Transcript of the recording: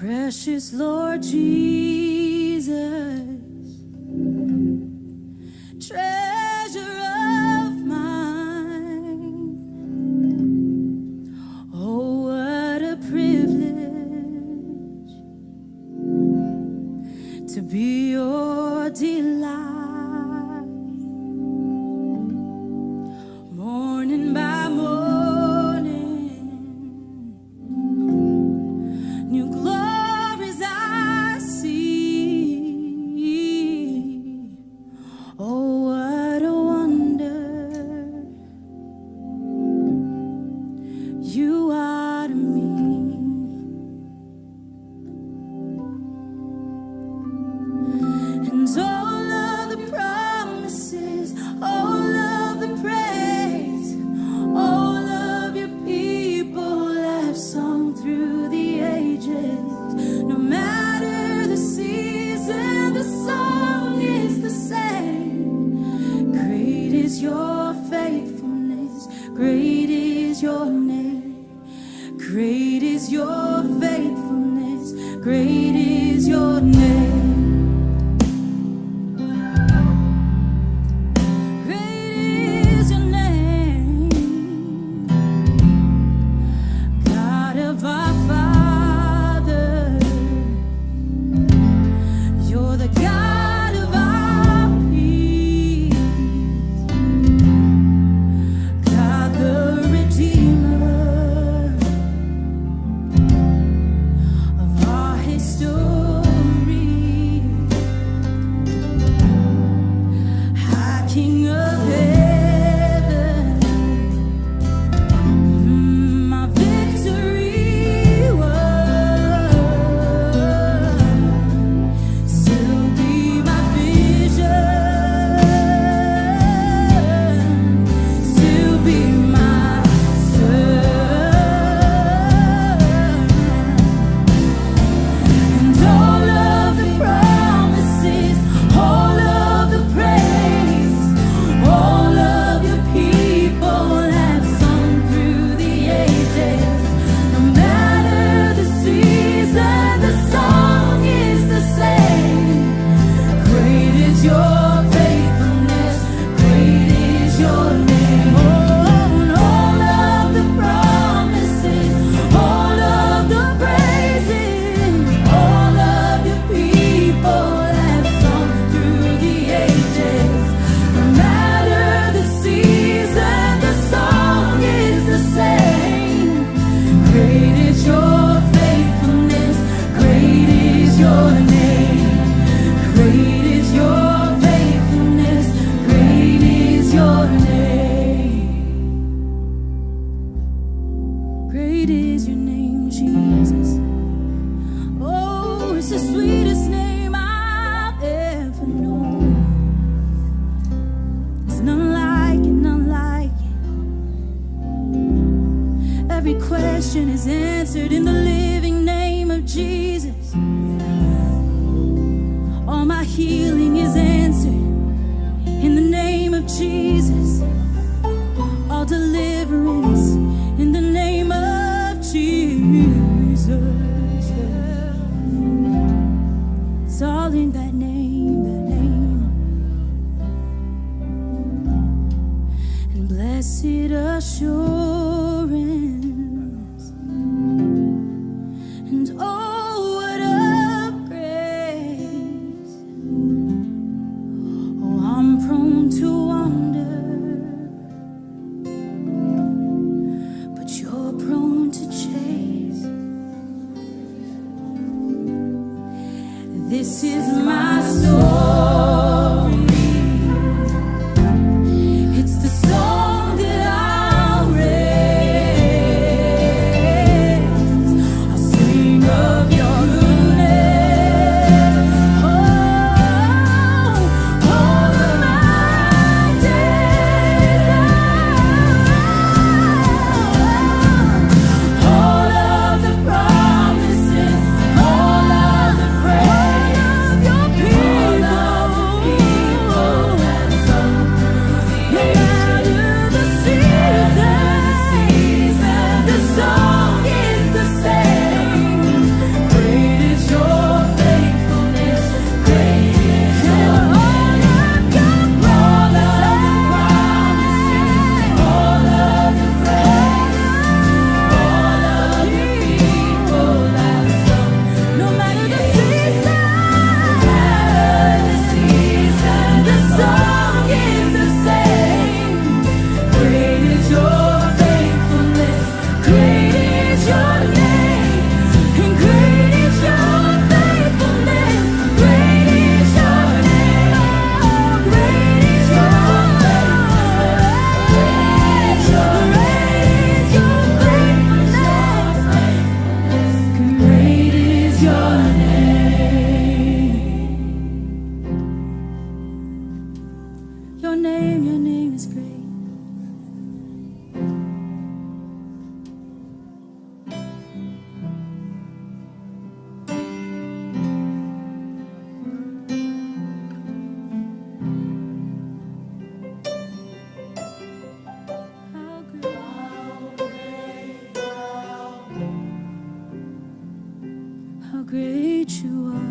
Precious Lord Jesus, treasure of mine. Oh, what a privilege to be your delight. Great is your name. Great is your faithfulness. Great question is answered in the living name of Jesus. All my healing is answered in the name of Jesus. All deliverance in the name of Jesus. It's all in that name, that name. And blessed assurance. Great you are.